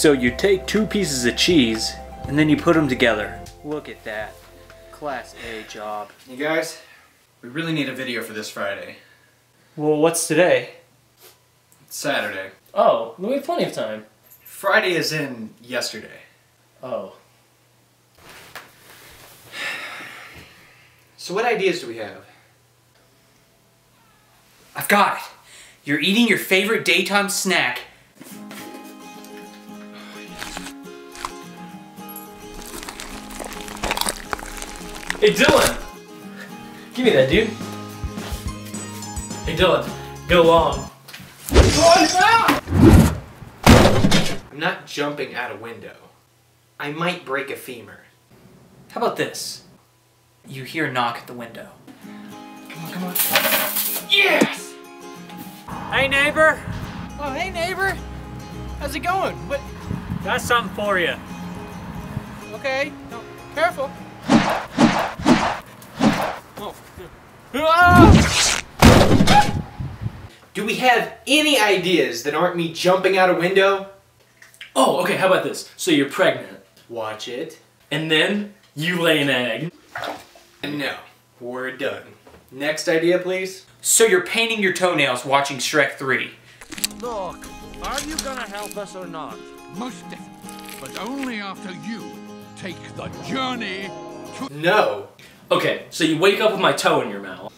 So you take two pieces of cheese and then you put them together. Look at that. Class A job. You guys, we really need a video for this Friday. Well, what's today? It's Saturday. Oh, we have plenty of time. Friday is in yesterday. Oh. So what ideas do we have? I've got it. You're eating your favorite daytime snack. Hey, Dylan! Give me that, dude. Hey, Dylan, go along. I'm not jumping out a window. I might break a femur. How about this? You hear a knock at the window. Come on, come on. Yes! Hey neighbor, Oh, hey neighbor. How's it going? What? got something for you. Okay. No, careful. Do we have any ideas that aren't me jumping out a window? Oh, okay, how about this? So you're pregnant, Watch it. and then you lay an egg. No, we're done. Next idea, please. So you're painting your toenails watching Shrek 3. Look, are you gonna help us or not? Most definitely. But only after you take the journey to- No. Okay, so you wake up with my toe in your mouth.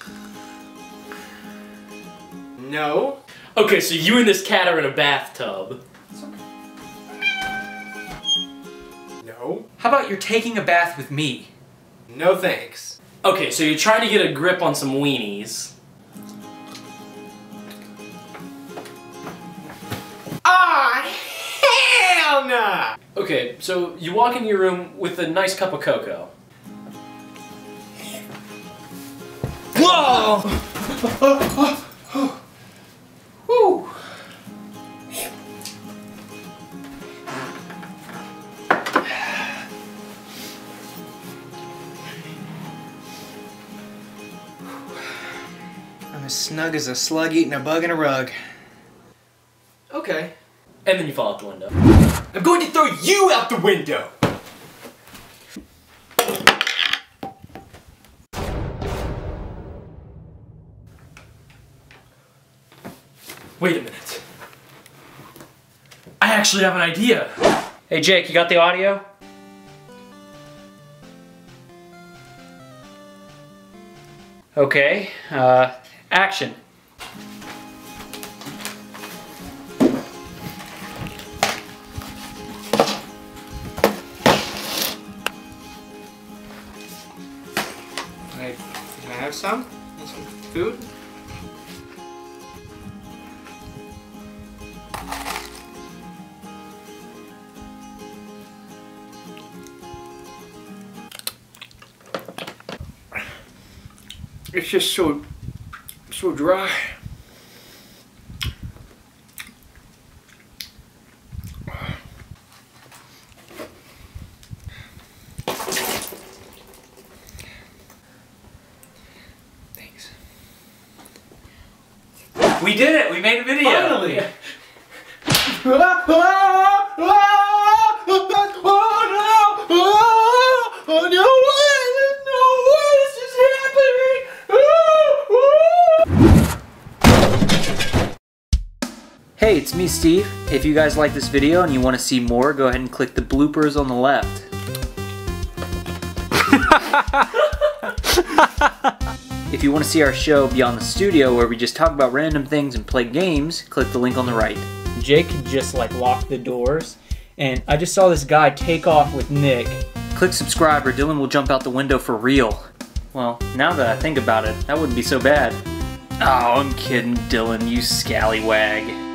No. Okay, so you and this cat are in a bathtub. No. How about you're taking a bath with me? No thanks. Okay, so you're trying to get a grip on some weenies. Ah, hell nah! Okay, so you walk in your room with a nice cup of cocoa. Whew. I'm as snug as a slug eating a bug in a rug. Okay. And then you fall out the window. I'm going to throw you out the window! Wait a minute. I actually have an idea. Hey Jake, you got the audio? Okay, uh, action. Like, can I have some? Some food? It's just so, so dry. Thanks. We did it! We made a video! Finally! Ah, ah, ah! Hey, it's me, Steve. If you guys like this video and you want to see more, go ahead and click the bloopers on the left. if you want to see our show Beyond the Studio, where we just talk about random things and play games, click the link on the right. Jake just like locked the doors, and I just saw this guy take off with Nick. Click subscribe or Dylan will jump out the window for real. Well, now that I think about it, that wouldn't be so bad. Oh, I'm kidding, Dylan, you scallywag.